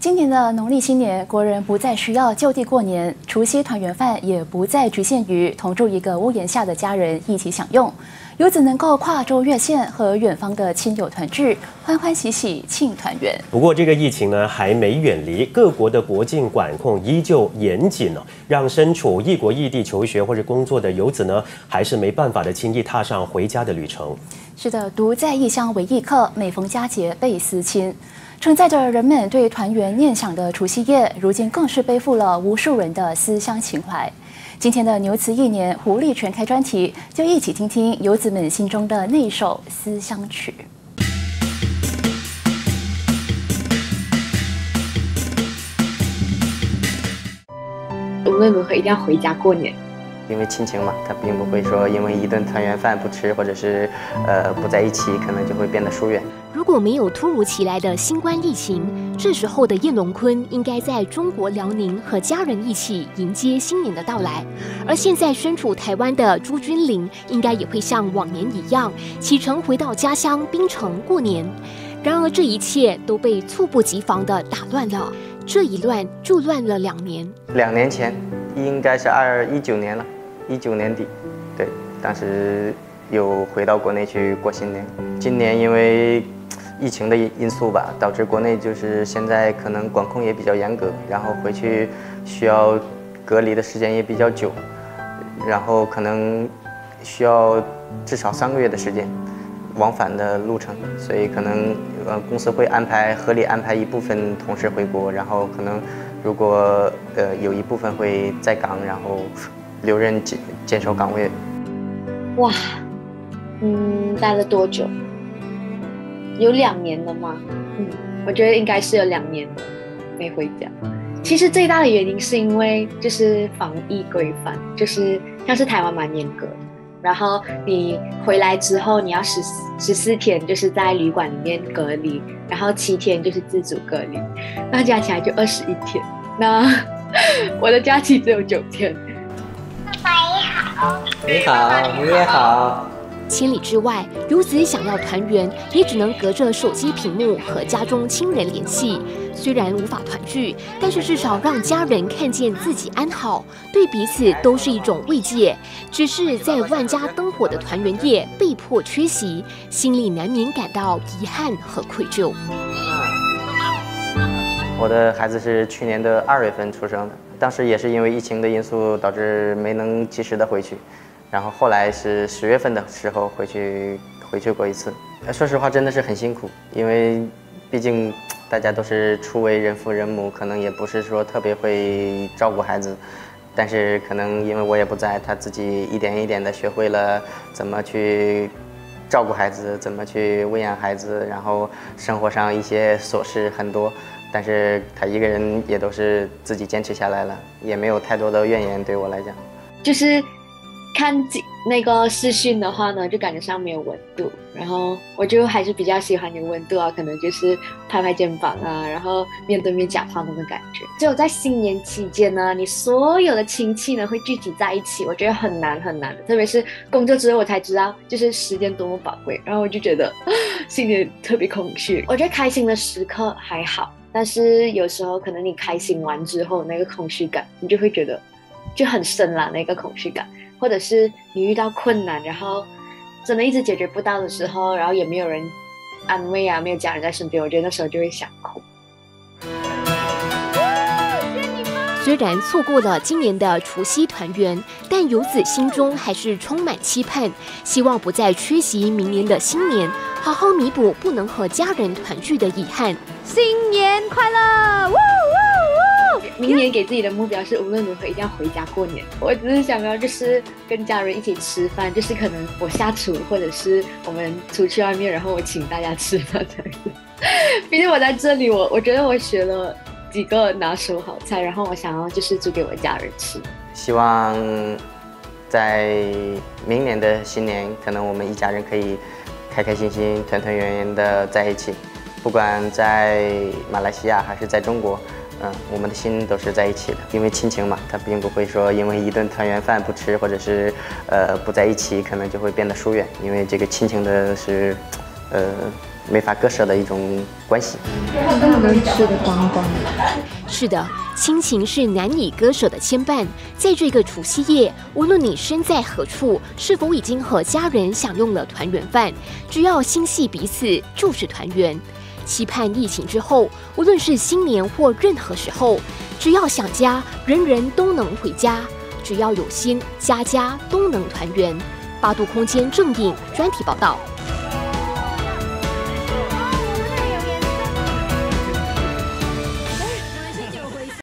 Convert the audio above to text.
今年的农历新年，国人不再需要就地过年，除夕团圆饭也不再局限于同住一个屋檐下的家人一起享用，游子能够跨州越线和远方的亲友团聚，欢欢喜喜庆团圆。不过，这个疫情呢还没远离，各国的国境管控依旧严谨呢，让身处异国异地求学或者工作的游子呢，还是没办法的轻易踏上回家的旅程。是的，独在异乡为异客，每逢佳节倍思亲。承载着人们对团圆念想的除夕夜，如今更是背负了无数人的思乡情怀。今天的牛词一年狐狸全开专题，就一起听听游子们心中的那首思乡曲。无论如何，一定要回家过年。因为亲情嘛，他并不会说因为一顿团圆饭不吃，或者是呃不在一起，可能就会变得疏远。如果没有突如其来的新冠疫情，这时候的叶龙坤应该在中国辽宁和家人一起迎接新年的到来。而现在身处台湾的朱君玲，应该也会像往年一样启程回到家乡槟城过年。然而这一切都被猝不及防的打乱了，这一乱就乱了两年。两年前应该是二一九年了。一九年底，对，当时有回到国内去过新年。今年因为疫情的因素吧，导致国内就是现在可能管控也比较严格，然后回去需要隔离的时间也比较久，然后可能需要至少三个月的时间往返的路程，所以可能呃公司会安排合理安排一部分同事回国，然后可能如果呃有一部分会在岗，然后。留任坚坚守岗位。哇，嗯，待了多久？有两年了吗？嗯，我觉得应该是有两年没回家。其实最大的原因是因为就是防疫规范，就是像是台湾蛮严格的，然后你回来之后你要十十四天就是在旅馆里面隔离，然后七天就是自主隔离，那加起来就二十一天。那 我的假期只有九天。你好，你也好。千里之外，如此想要团圆，也只能隔着手机屏幕和家中亲人联系。虽然无法团聚，但是至少让家人看见自己安好，对彼此都是一种慰藉。只是在万家灯火的团圆夜被迫缺席，心里难免感到遗憾和愧疚。我的孩子是去年的二月份出生的。当时也是因为疫情的因素，导致没能及时的回去，然后后来是十月份的时候回去回去过一次。说实话，真的是很辛苦，因为毕竟大家都是初为人父人母，可能也不是说特别会照顾孩子，但是可能因为我也不在，他自己一点一点的学会了怎么去照顾孩子，怎么去喂养孩子，然后生活上一些琐事很多。但是他一个人也都是自己坚持下来了，也没有太多的怨言。对我来讲，就是看那个视讯的话呢，就感觉上没有温度。然后我就还是比较喜欢有温度啊，可能就是拍拍肩膀啊，然后面对面讲话那种感觉。只有在新年期间呢，你所有的亲戚呢会聚集在一起，我觉得很难很难的。特别是工作之后，我才知道就是时间多么宝贵。然后我就觉得 新年特别空虚。我觉得开心的时刻还好。但是有时候可能你开心完之后，那个空虚感，你就会觉得就很深了。那个空虚感，或者是你遇到困难，然后真的一直解决不到的时候，然后也没有人安慰啊，没有家人在身边，我觉得那时候就会想哭。虽然错过了今年的除夕团圆，但游子心中还是充满期盼，希望不再缺席明年的新年，好好弥补不能和家人团聚的遗憾。新年快乐！呜呜呜！明年给自己的目标是无论如何一定要回家过年。我只是想要就是跟家人一起吃饭，就是可能我下厨，或者是我们出去外面，然后我请大家吃饭这样子。毕竟我在这里，我我觉得我学了几个拿手好菜，然后我想要就是煮给我家人吃。希望在明年的新年，可能我们一家人可以开开心心、团团圆圆的在一起。不管在马来西亚还是在中国，嗯，我们的心都是在一起的。因为亲情嘛，它并不会说因为一顿团圆饭不吃，或者是呃不在一起，可能就会变得疏远。因为这个亲情的是，呃，没法割舍的一种关系。能吃的光光是的，亲情是难以割舍的牵绊。在这个除夕夜，无论你身在何处，是否已经和家人享用了团圆饭，只要心系彼此，就是团圆。期盼疫情之后，无论是新年或任何时候，只要想家，人人都能回家；只要有心，家家都能团圆。八度空间正影专题报道。